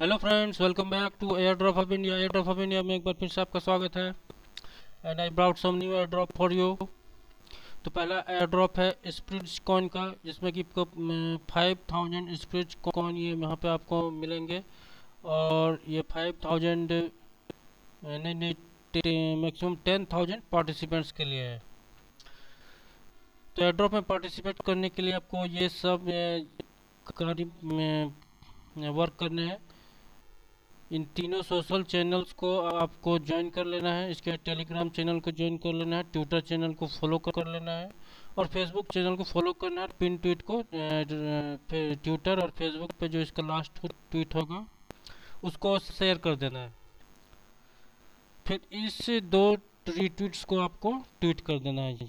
Hello friends welcome back to air drop of India air drop of India में एक बार फिर से आपका स्वागत है। And I brought some new air drop for you तो पहला एयर ड्रॉप है स्प्रिट्स कॉइन का, जिसमें कि आपको फाइव थाउज़ेंड स्प्रिट्स कॉइन ये यहाँ पे आपको मिलेंगे। और ये फाइव थाउज़ेंड नहीं नहीं मैक्सिमम टेन थाउज़ेंड पार्टिसिपेंट्स के लिए है। तो एयर ड्रॉप में पार्टिसिपेट करने के लिए आपको ये सब करीब वर्क करने हैं। इन तीनों सोशल चैनल्स को आपको ज्वाइन कर लेना है। इसके टेलीग्राम चैनल को ज्वाइन कर लेना है ट्विटर चैनल को फॉलो कर लेना है और फेसबुक चैनल को फॉलो करना है। पिन ट्वीट को ट्विटर और फेसबुक पे जो इसका लास्ट ट्वीट होगा, उसको शेयर कर देना है। फिर इस दो रिट्वीट्स को आपको ट्वीट कर देना है जी।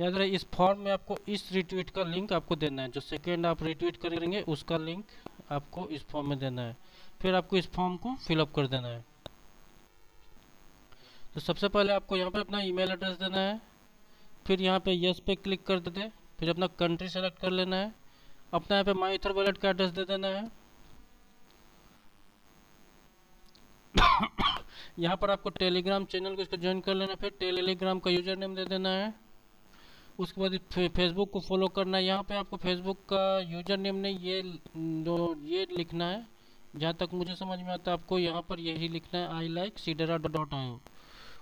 याद रहे, इस फॉर्म में आपको इस रिट्वीट का लिंक आपको देना है। जो सेकेंड आप रिट्वीट करेंगे, उसका लिंक आपको इस फॉर्म में देना है। फिर आपको इस फॉर्म को फिलअप कर देना है। तो सबसे पहले आपको यहाँ पर अपना ईमेल एड्रेस देना है। फिर यहाँ पे यस पे क्लिक कर देते फिर अपना कंट्री सेलेक्ट कर लेना है। अपना यहाँ पे माई इथर वॉलेट का एड्रेस दे देना है। यहाँ पर आपको टेलीग्राम चैनल को इसको ज्वाइन कर लेना है। फिर टेलीग्राम का यूज़र नेम दे देना है। उसके बाद फेसबुक को फॉलो करना है। यहाँ पे आपको फेसबुक का यूज़र नेम नहीं, ये जो ये लिखना है। जहाँ तक मुझे समझ में आता है, आपको यहाँ पर यही लिखना है आई लाइक सीडरा डॉट आई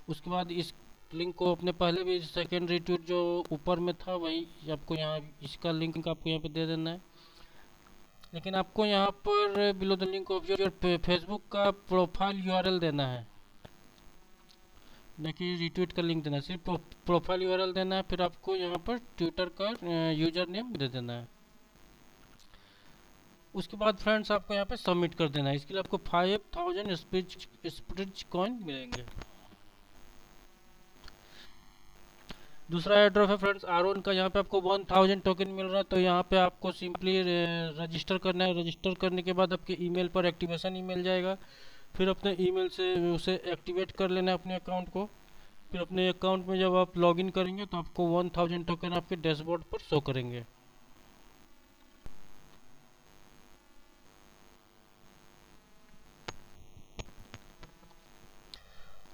उसके बाद इस लिंक को अपने पहले भी सेकेंड रिट्वीट जो ऊपर में था, वही आपको यहाँ, इसका लिंक आपको यहाँ पे दे देना है। लेकिन आपको यहाँ पर below the link of your Facebook का प्रोफ़ाइल यूआरएल देना है। देखिए रिट्वीट का लिंक देना है। सिर्फ़ प्रोफ़ाइल यूआरएल देना है, फिर आपको यहाँ पर ट्विटर का यूज़र नेम दे देना है। उसके बाद फ्रेंड्स आपको यहाँ पे सबमिट कर देना है। इसके लिए आपको फाइव थाउज़ेंड स्प्रिच कॉइन मिलेंगे। दूसरा एड्रॉप है फ्रेंड्स आर का। यहाँ पे आपको वन थाउज़ेंड टोकन मिल रहा है। तो यहाँ पे आपको सिंपली रजिस्टर करना है। रजिस्टर करने के बाद आपके ईमेल पर एक्टिवेशन ईमेल जाएगा। फिर अपने ईमेल से उसे एक्टिवेट कर लेना है अपने अकाउंट को। फिर अपने अकाउंट में जब आप लॉगिन करेंगे तो आपको वन थाउज़ेंड टोकन आपके डैशबोर्ड पर शो करेंगे।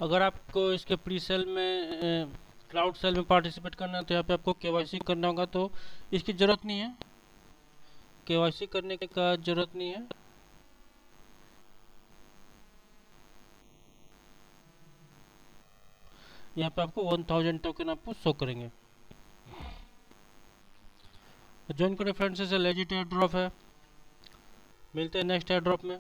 अगर आपको इसके प्री सेल में क्लाउड सेल में पार्टिसिपेट करना है तो यहाँ पे आपको के करना होगा तो इसकी ज़रूरत नहीं है। के करने का ज़रूरत नहीं है। यहाँ पे आपको वन थाउज़ेंड टोकन आपको शो करेंगे। ज्वाइन करें फ्रेंड्स से लेजिट एयर ड्रॉप है। मिलते हैं नेक्स्ट एयर ड्रॉप में।